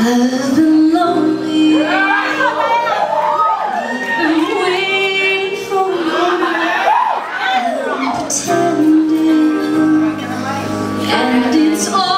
I've been lonely. I've been waiting for you. I've been pretending, and it's all.